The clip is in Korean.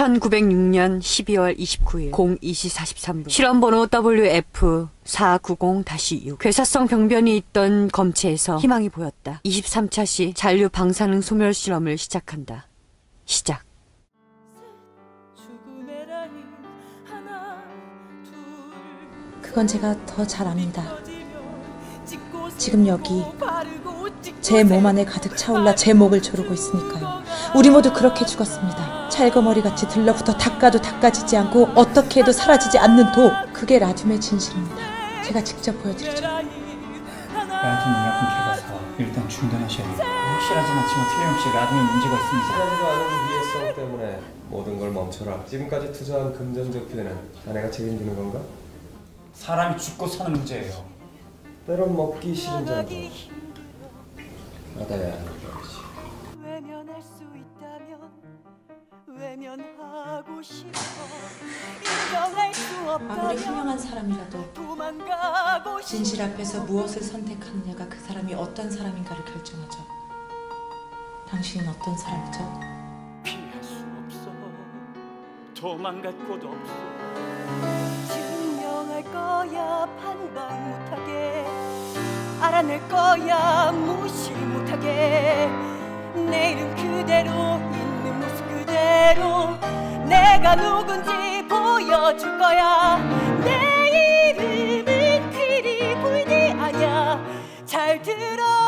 1906년 12월 29일 02시 43분 실험번호 WF490-6 괴사성 병변이 있던 검체에서 희망이 보였다. 23차 시 잔류 방사능 소멸 실험을 시작한다. 시작. 그건 제가 더 잘 압니다. 지금 여기 제 몸 안에 가득 차올라 제 목을 조르고 있으니까요. 우리 모두 그렇게 죽었습니다. 찰거머리같이 들러붙어 닦아도 닦아지지 않고 어떻게 해도 사라지지 않는 독. 그게 라듐의 진실입니다. 제가 직접 보여드리죠. 라딘 이약품 개발사 일단 중단하셔야 돼요. 확실하진 않지만 틀림없이 라딘에 문제가 있습니다. 사람도 아는 위해성 때문에 모든 걸 멈춰라. 지금까지 투자한 금전적 피해는 자네가 책임지는 건가? 사람이 죽고 사는 문제예요. 때론 먹기 싫은 정도 받아야 하는 것이지. 외면할 수 있다면 외면하고 싶어. 인정할 수 아무리 없다면 훌륭한 사람이라도 도망가고 싶어. 진실 앞에서 무엇을 선택하느냐가 그 사람이 어떤 사람인가를 결정하죠. 당신은 어떤 사람이죠? 피할 수 없어. 도망갈 곳 없어. 증명할 거야 판단 못하게. 알아낼 거야 무시 못하게 그대로 있는 모습 그대로 내가 누군지 보여줄 거야. 내 이름은 그리 보이니 아냐. 잘 들어.